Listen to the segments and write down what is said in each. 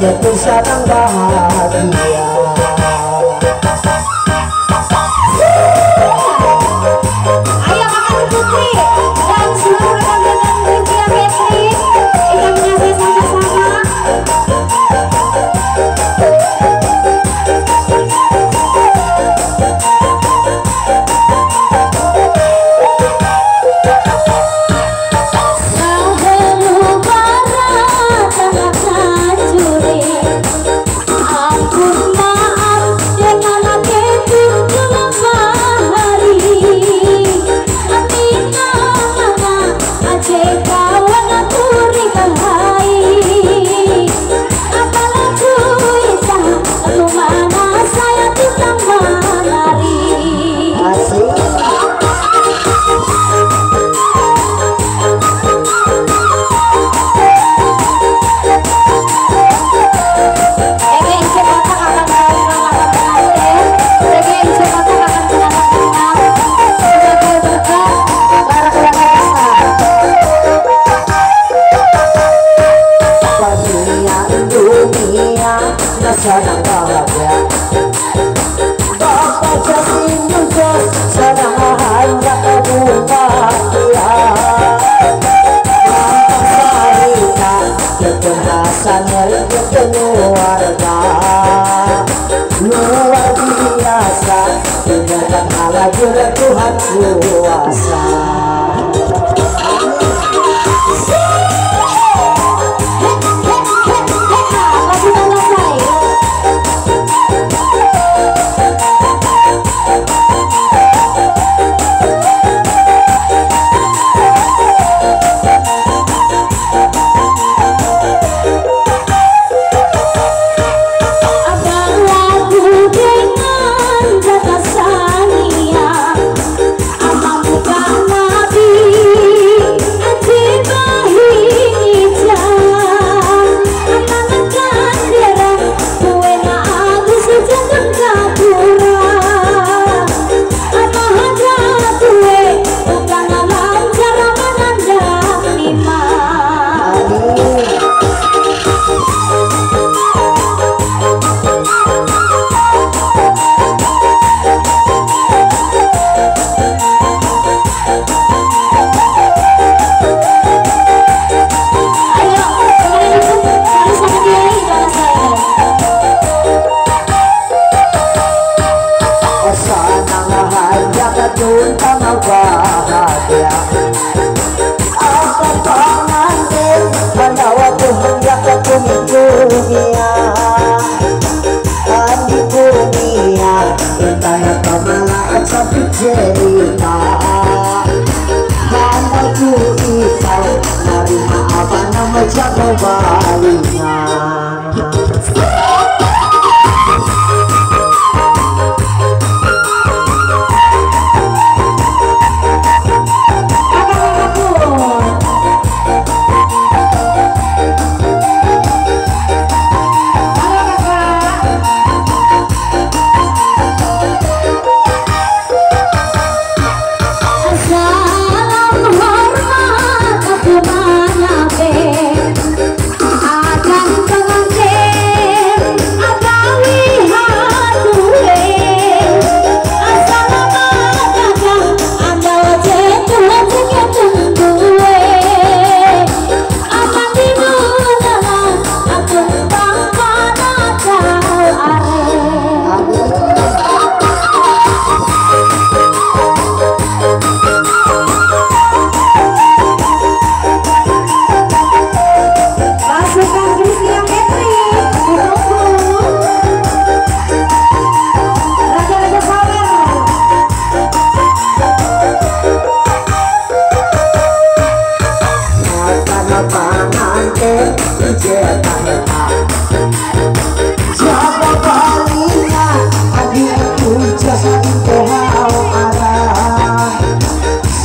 Get the Shabanga, yeah.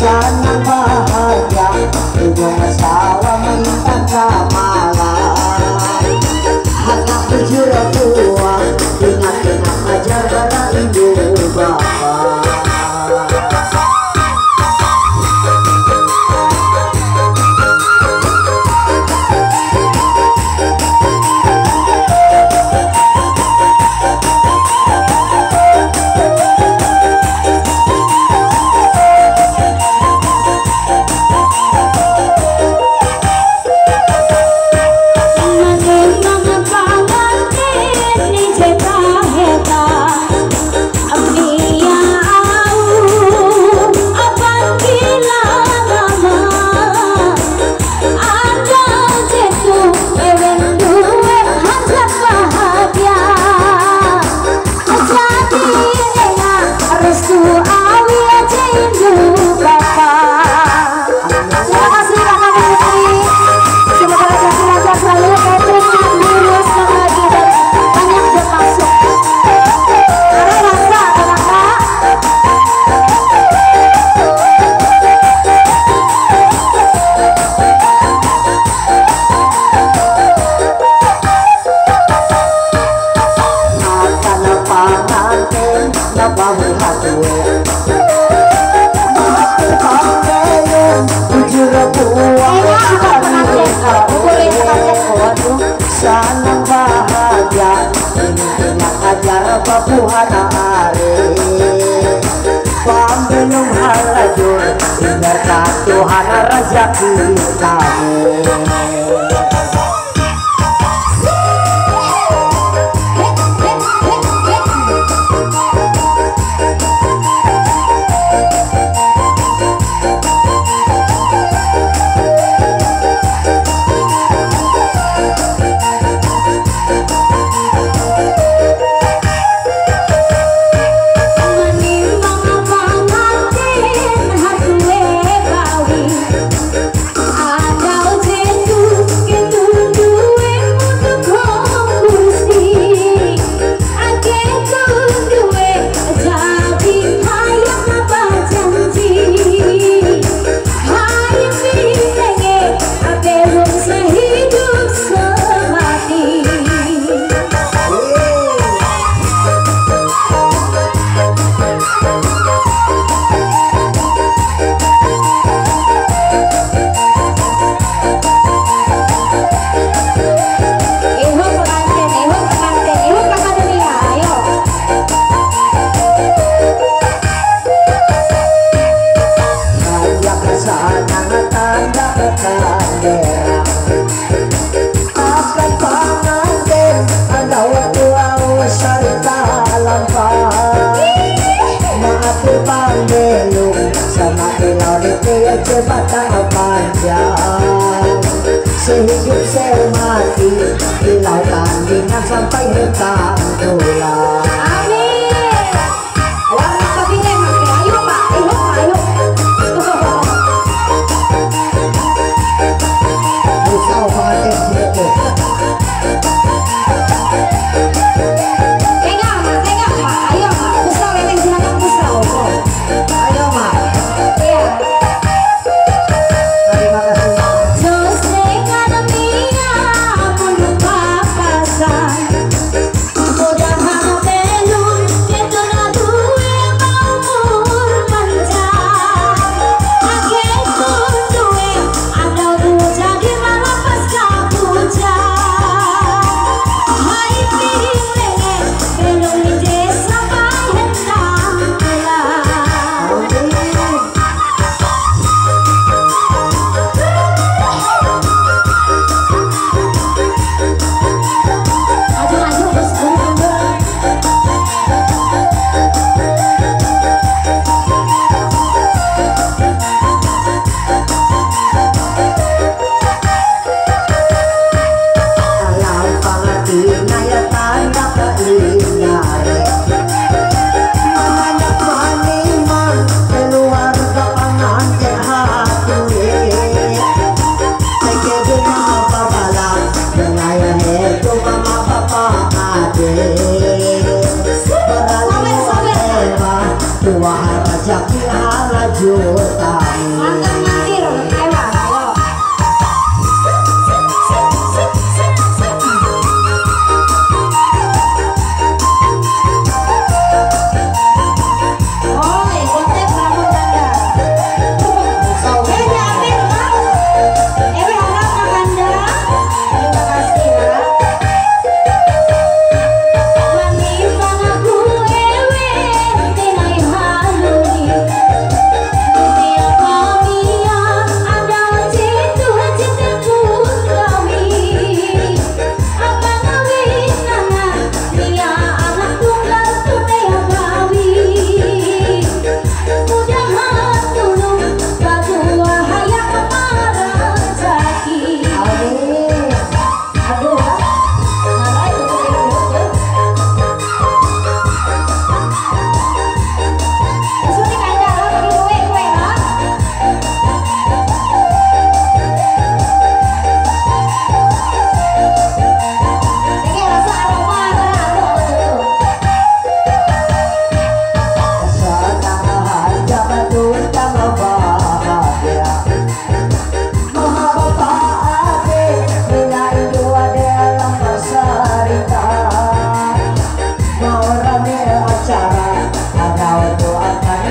sangat bahagia Dengan salam tangga malam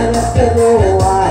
and still I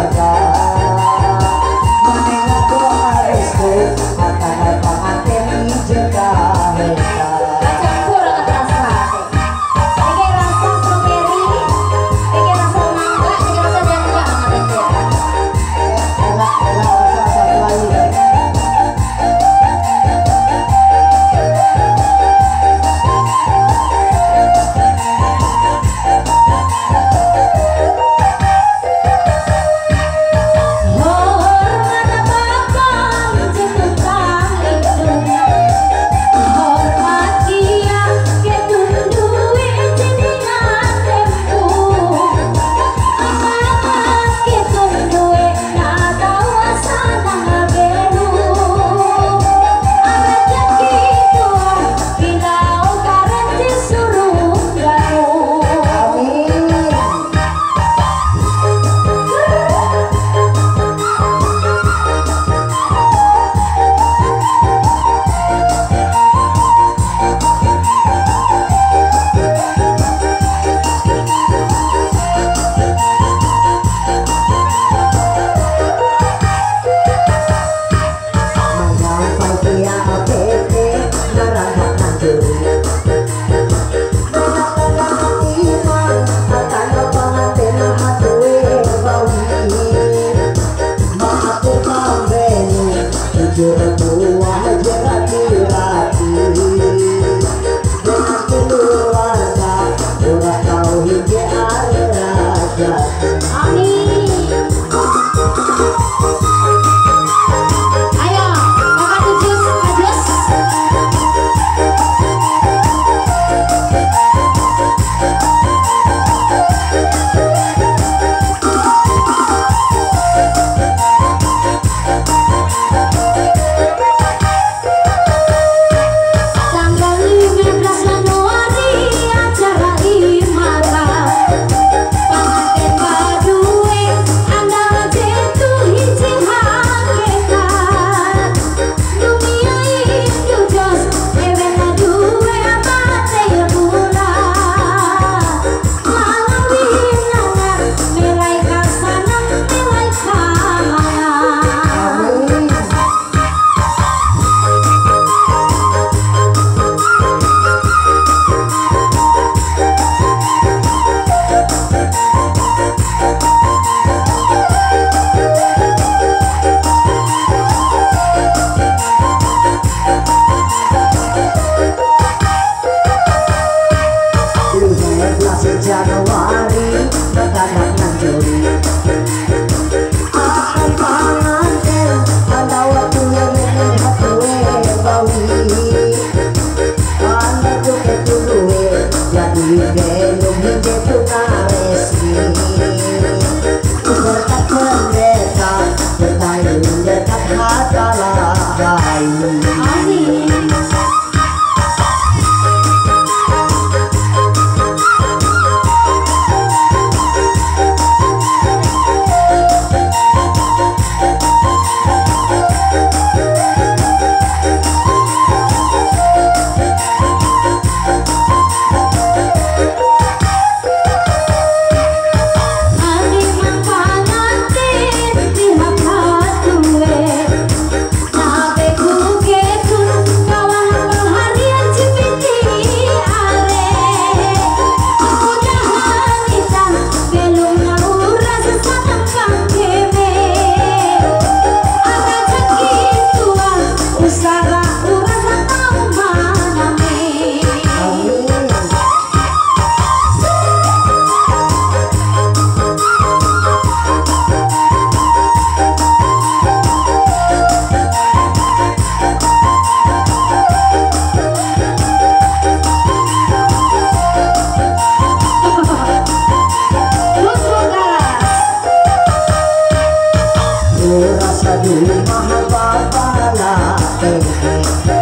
Yeah.